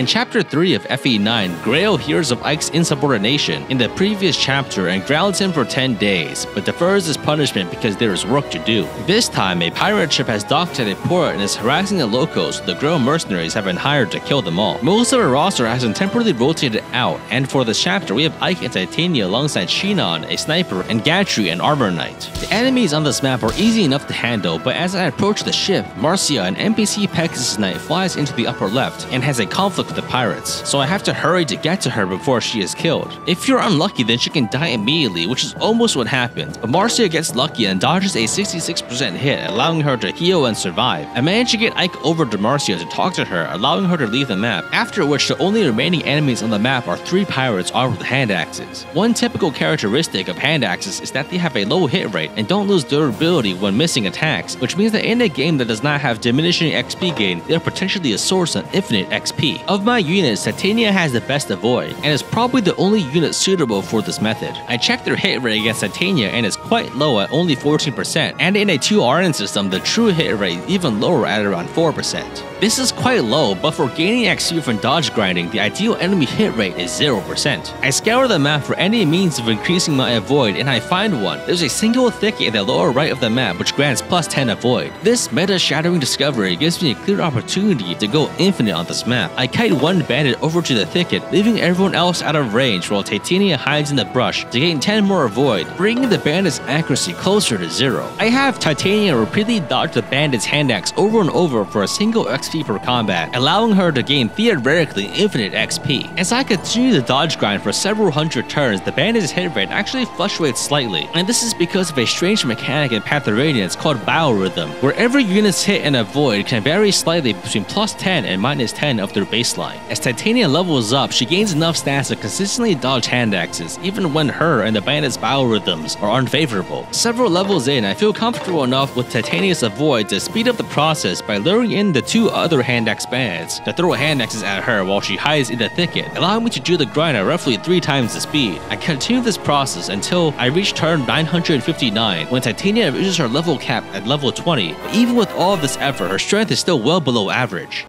In chapter 3 of FE9, Greil hears of Ike's insubordination in the previous chapter and grounds him for 10 days, but defers his punishment because there is work to do. This time, a pirate ship has docked at a port and is harassing the locals, the Greil mercenaries have been hired to kill them all. Most of our roster has been temporarily rotated out, and for this chapter, we have Ike and Titania alongside Shinon, a sniper, and Gatrie, an armor knight. The enemies on this map are easy enough to handle, but as I approach the ship, Marcia, an NPC Pegasus Knight, flies into the upper left and has a conflict with the pirates, so I have to hurry to get to her before she is killed. If you're unlucky, then she can die immediately, which is almost what happened, but Marcia gets lucky and dodges a 66% hit, allowing her to heal and survive. I manage to get Ike over to Marcia to talk to her, allowing her to leave the map, after which the only remaining enemies on the map are three pirates armed with hand axes. One typical characteristic of hand axes is that they have a low hit rate and don't lose durability when missing attacks, which means that in a game that does not have diminishing XP gain, they are potentially a source of infinite XP. Of my units, Titania has the best avoid, and is probably the only unit suitable for this method. I checked their hit rate against Titania and it's quite low at only 14%, and in a 2 RN system, the true hit rate is even lower at around 4%. This is quite low, but for gaining XP from dodge grinding, the ideal enemy hit rate is 0%. I scour the map for any means of increasing my avoid and I find one. There's a single thicket in the lower right of the map which grants plus 10 avoid. This meta-shattering discovery gives me a clear opportunity to go infinite on this map. I kite one bandit over to the thicket, leaving everyone else out of range while Titania hides in the brush to gain 10 more avoid, bringing the bandit's accuracy closer to zero. I have Titania repeatedly dodge the bandit's hand axe over and over for a single XP per combat, allowing her to gain theoretically infinite XP. As I continue the dodge grind for several hundred turns, the bandit's hit rate actually fluctuates slightly, and this is because of a strange mechanic in Path of Radiance called Biorhythm, where every unit's hit and avoid can vary slightly between plus 10 and minus 10 of their baseline. As Titania levels up, she gains enough stats to consistently dodge hand axes, even when her and the bandit's biorhythms are unfavorable. Several levels in, I feel comfortable enough with Titania's avoid to speed up the process by luring in the two other hand axe bands to throw hand axes at her while she hides in the thicket, allowing me to do the grind at roughly 3 times the speed. I continue this process until I reach turn 959 when Titania reaches her level cap at level 20, but even with all of this effort, her strength is still well below average.